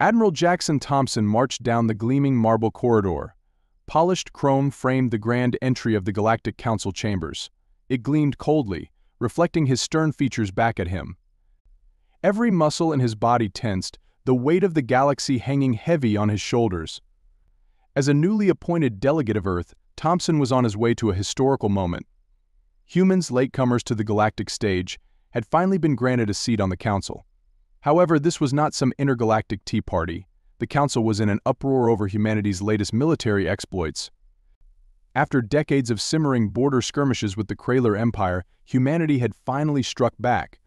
Admiral Jackson Thompson marched down the gleaming marble corridor. Polished chrome framed the grand entry of the Galactic Council chambers. It gleamed coldly, reflecting his stern features back at him. Every muscle in his body tensed, the weight of the galaxy hanging heavy on his shoulders. As a newly appointed delegate of Earth, Thompson was on his way to a historical moment. Humans, latecomers to the galactic stage, had finally been granted a seat on the Council. However, this was not some intergalactic tea party. The Council was in an uproar over humanity's latest military exploits. After decades of simmering border skirmishes with the Krayler Empire, humanity had finally struck back.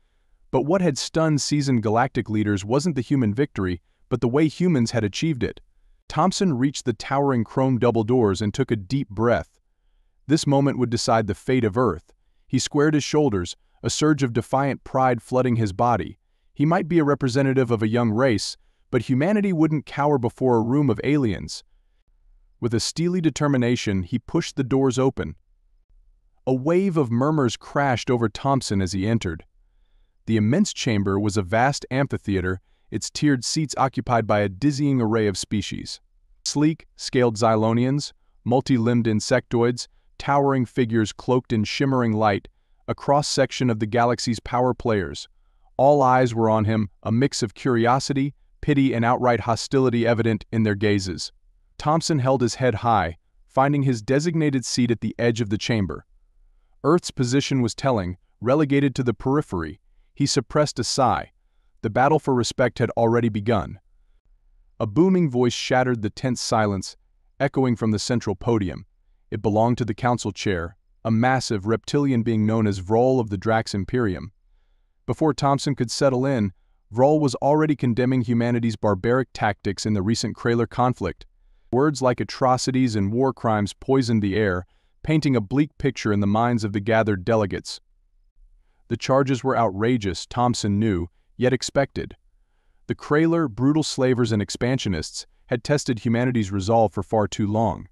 But what had stunned seasoned galactic leaders wasn't the human victory, but the way humans had achieved it. Thompson reached the towering chrome double doors and took a deep breath. This moment would decide the fate of Earth. He squared his shoulders, a surge of defiant pride flooding his body. He might be a representative of a young race, but humanity wouldn't cower before a room of aliens. With a steely determination, he pushed the doors open. A wave of murmurs crashed over Thompson as he entered. The immense chamber was a vast amphitheater, its tiered seats occupied by a dizzying array of species. Sleek, scaled Xylonians, multi-limbed insectoids, towering figures cloaked in shimmering light, a cross-section of the galaxy's power players. All eyes were on him, a mix of curiosity, pity and outright hostility evident in their gazes. Thompson held his head high, finding his designated seat at the edge of the chamber. Earth's position was telling, relegated to the periphery. He suppressed a sigh. The battle for respect had already begun. A booming voice shattered the tense silence, echoing from the central podium. It belonged to the council chair, a massive reptilian being known as Vrol of the Drax Imperium. Before Thompson could settle in, Vrol was already condemning humanity's barbaric tactics in the recent Krayler conflict. Words like atrocities and war crimes poisoned the air, painting a bleak picture in the minds of the gathered delegates. The charges were outrageous, Thompson knew, yet expected. The Krayler, brutal slavers and expansionists, had tested humanity's resolve for far too long.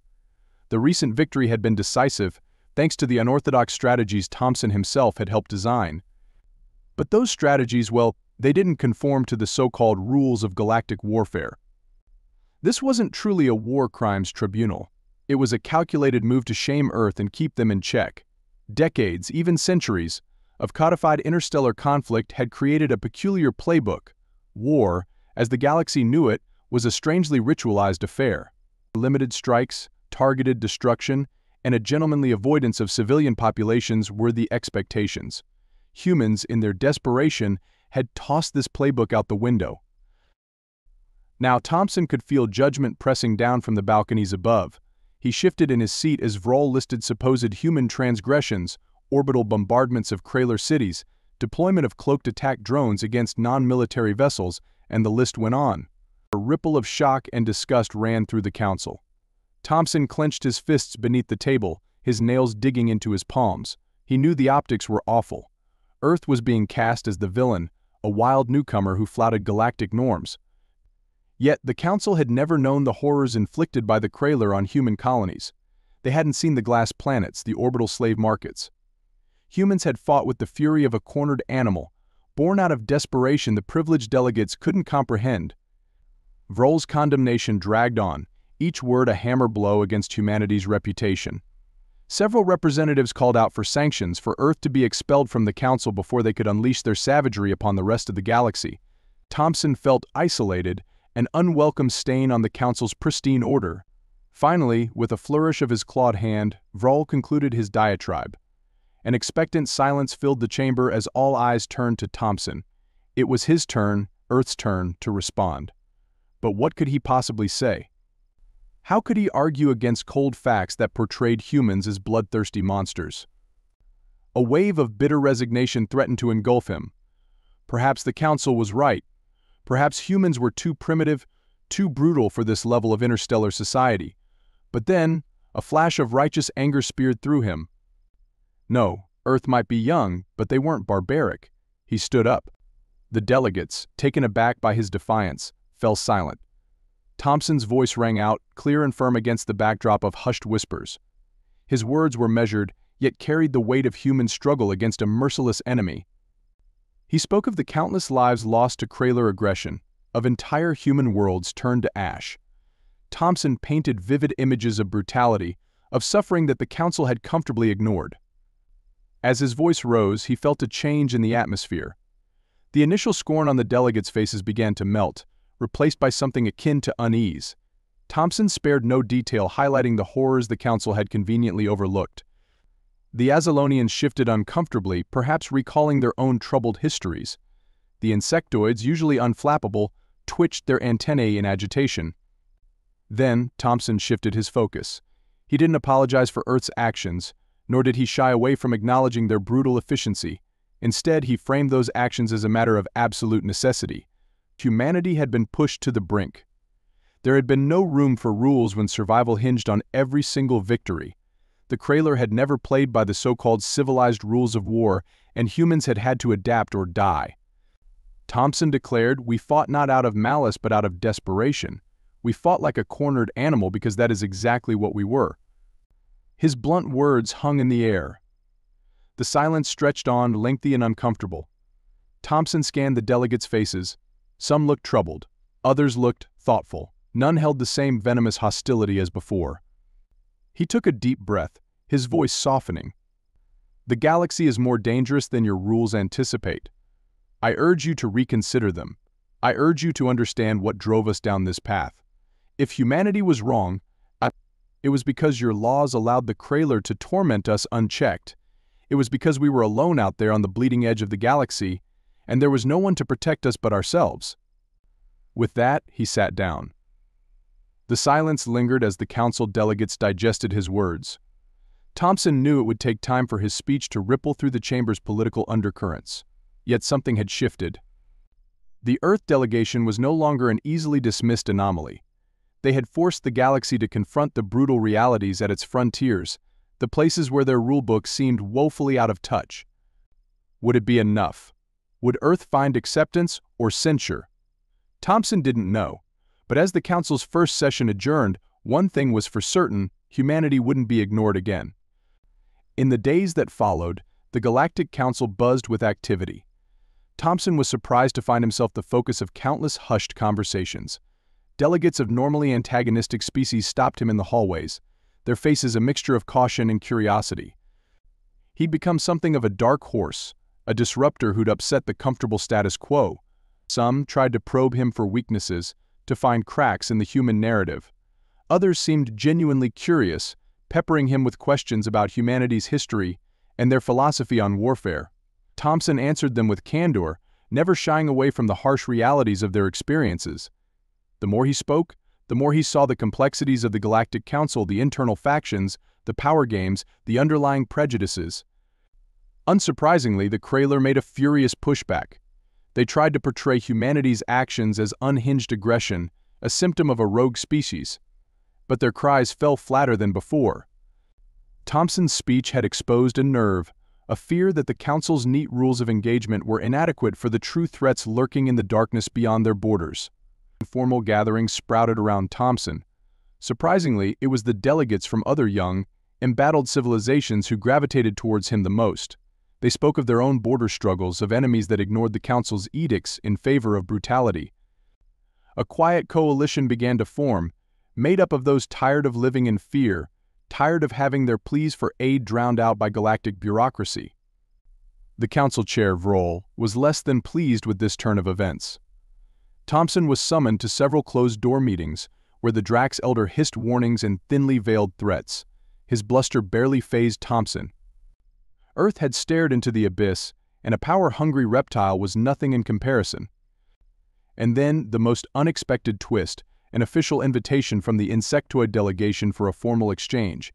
The recent victory had been decisive, thanks to the unorthodox strategies Thompson himself had helped design. But those strategies, well, they didn't conform to the so-called rules of galactic warfare. This wasn't truly a war crimes tribunal. It was a calculated move to shame Earth and keep them in check. Decades, even centuries, of codified interstellar conflict had created a peculiar playbook. War, as the galaxy knew it, was a strangely ritualized affair. Limited strikes, targeted destruction, and a gentlemanly avoidance of civilian populations were the expectations. Humans, in their desperation, had tossed this playbook out the window. Now Thompson could feel judgment pressing down from the balconies above. He shifted in his seat as Vrol listed supposed human transgressions, orbital bombardments of Krayler cities, deployment of cloaked attack drones against non-military vessels, and the list went on. A ripple of shock and disgust ran through the council. Thompson clenched his fists beneath the table, his nails digging into his palms. He knew the optics were awful. Earth was being cast as the villain, a wild newcomer who flouted galactic norms. Yet the Council had never known the horrors inflicted by the Krayler on human colonies. They hadn't seen the glass planets, the orbital slave markets. Humans had fought with the fury of a cornered animal, born out of desperation the privileged delegates couldn't comprehend. Vrol's condemnation dragged on, each word a hammer blow against humanity's reputation. Several representatives called out for sanctions for Earth to be expelled from the Council before they could unleash their savagery upon the rest of the galaxy. Thompson felt isolated, an unwelcome stain on the Council's pristine order. Finally, with a flourish of his clawed hand, Vrol concluded his diatribe. An expectant silence filled the chamber as all eyes turned to Thompson. It was his turn, Earth's turn, to respond. But what could he possibly say? How could he argue against cold facts that portrayed humans as bloodthirsty monsters? A wave of bitter resignation threatened to engulf him. Perhaps the Council was right. Perhaps humans were too primitive, too brutal for this level of interstellar society. But then, a flash of righteous anger speared through him. No, Earth might be young, but they weren't barbaric. He stood up. The delegates, taken aback by his defiance, fell silent. Thompson's voice rang out, clear and firm against the backdrop of hushed whispers. His words were measured, yet carried the weight of human struggle against a merciless enemy. He spoke of the countless lives lost to Krayler aggression, of entire human worlds turned to ash. Thompson painted vivid images of brutality, of suffering that the council had comfortably ignored. As his voice rose, he felt a change in the atmosphere. The initial scorn on the delegates' faces began to melt, replaced by something akin to unease. Thompson spared no detail highlighting the horrors the council had conveniently overlooked. The Azalonians shifted uncomfortably, perhaps recalling their own troubled histories. The insectoids, usually unflappable, twitched their antennae in agitation. Then, Thompson shifted his focus. He didn't apologize for Earth's actions, nor did he shy away from acknowledging their brutal efficiency. Instead, he framed those actions as a matter of absolute necessity. Humanity had been pushed to the brink. There had been no room for rules when survival hinged on every single victory. The Krayler had never played by the so-called civilized rules of war, and humans had had to adapt or die. Thompson declared, we fought not out of malice but out of desperation. We fought like a cornered animal because that is exactly what we were. His blunt words hung in the air. The silence stretched on, lengthy and uncomfortable. Thompson scanned the delegates' faces. Some looked troubled. Others looked thoughtful. None held the same venomous hostility as before. He took a deep breath, his voice softening. The galaxy is more dangerous than your rules anticipate. I urge you to reconsider them. I urge you to understand what drove us down this path. If humanity was wrong, I, it was because your laws allowed the Krayler to torment us unchecked. It was because we were alone out there on the bleeding edge of the galaxy, and there was no one to protect us but ourselves. With that, he sat down. The silence lingered as the council delegates digested his words. Thompson knew it would take time for his speech to ripple through the chamber's political undercurrents. Yet something had shifted. The Earth delegation was no longer an easily dismissed anomaly. They had forced the galaxy to confront the brutal realities at its frontiers, the places where their rulebook seemed woefully out of touch. Would it be enough? Would Earth find acceptance or censure? Thompson didn't know, but as the Council's first session adjourned, one thing was for certain, humanity wouldn't be ignored again. In the days that followed, the Galactic Council buzzed with activity. Thompson was surprised to find himself the focus of countless hushed conversations. Delegates of normally antagonistic species stopped him in the hallways, their faces a mixture of caution and curiosity. He'd become something of a dark horse, a disruptor who'd upset the comfortable status quo. Some tried to probe him for weaknesses, to find cracks in the human narrative. Others seemed genuinely curious, peppering him with questions about humanity's history and their philosophy on warfare. Thompson answered them with candor, never shying away from the harsh realities of their experiences. The more he spoke, the more he saw the complexities of the Galactic Council, the internal factions, the power games, the underlying prejudices. Unsurprisingly, the Krayler made a furious pushback. They tried to portray humanity's actions as unhinged aggression, a symptom of a rogue species. But their cries fell flatter than before. Thompson's speech had exposed a nerve, a fear that the Council's neat rules of engagement were inadequate for the true threats lurking in the darkness beyond their borders informal gatherings sprouted around Thompson. Surprisingly, it was the delegates from other young, embattled civilizations who gravitated towards him the most. They spoke of their own border struggles, of enemies that ignored the Council's edicts in favor of brutality. A quiet coalition began to form, made up of those tired of living in fear, tired of having their pleas for aid drowned out by galactic bureaucracy. The council chair, Vrol, was less than pleased with this turn of events. Thompson was summoned to several closed-door meetings, where the Drax Elder hissed warnings and thinly veiled threats. His bluster barely fazed Thompson. Earth had stared into the abyss, and a power-hungry reptile was nothing in comparison. And then, the most unexpected twist, an official invitation from the insectoid delegation for a formal exchange.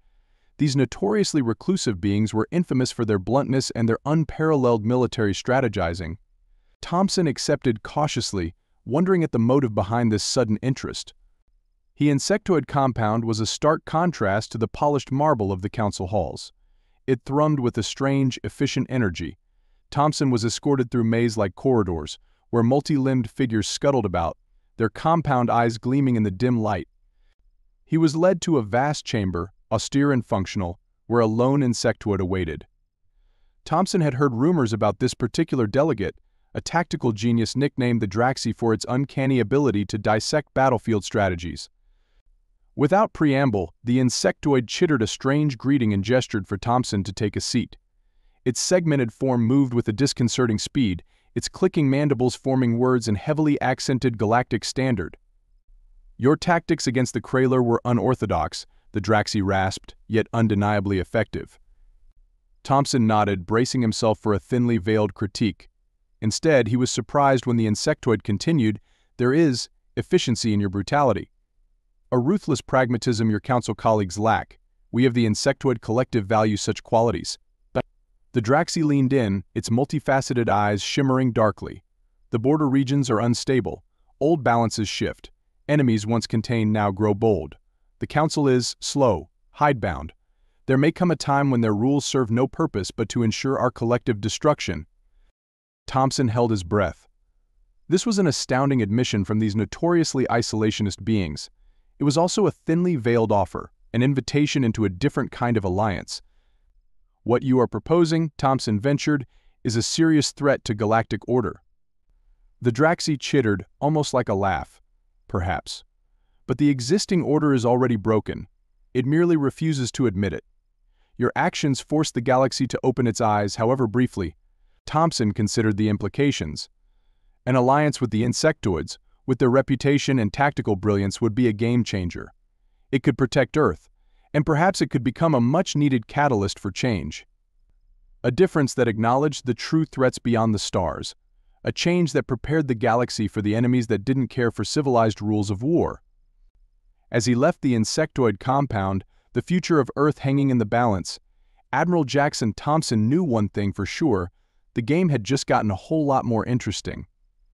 These notoriously reclusive beings were infamous for their bluntness and their unparalleled military strategizing. Thompson accepted cautiously, wondering at the motive behind this sudden interest. The insectoid compound was a stark contrast to the polished marble of the council halls. It thrummed with a strange, efficient energy. Thompson was escorted through maze-like corridors, where multi-limbed figures scuttled about, their compound eyes gleaming in the dim light. He was led to a vast chamber, austere and functional, where a lone insectoid awaited. Thompson had heard rumors about this particular delegate, a tactical genius nicknamed the Draxi for its uncanny ability to dissect battlefield strategies. Without preamble, the insectoid chittered a strange greeting and gestured for Thompson to take a seat. Its segmented form moved with a disconcerting speed, its clicking mandibles forming words in heavily accented galactic standard. Your tactics against the Krayler were unorthodox, the Draxi rasped, yet undeniably effective. Thompson nodded, bracing himself for a thinly veiled critique. Instead, he was surprised when the insectoid continued, There is efficiency in your brutality. A ruthless pragmatism your council colleagues lack. We of the insectoid collective value such qualities. The Draxi leaned in, its multifaceted eyes shimmering darkly. The border regions are unstable. Old balances shift. Enemies once contained now grow bold. The council is slow, hidebound. There may come a time when their rules serve no purpose but to ensure our collective destruction, Thompson held his breath. This was an astounding admission from these notoriously isolationist beings. It was also a thinly veiled offer, an invitation into a different kind of alliance. What you are proposing, Thompson ventured, is a serious threat to galactic order. The Draxi chittered, almost like a laugh. Perhaps. But the existing order is already broken. It merely refuses to admit it. Your actions force the galaxy to open its eyes, however briefly, Thompson considered the implications. An alliance with the insectoids, with their reputation and tactical brilliance, would be a game changer. It could protect Earth, and perhaps it could become a much-needed catalyst for change. A difference that acknowledged the true threats beyond the stars, a change that prepared the galaxy for the enemies that didn't care for civilized rules of war. As he left the insectoid compound, the future of Earth hanging in the balance, Admiral Jackson Thompson knew one thing for sure, the game had just gotten a whole lot more interesting.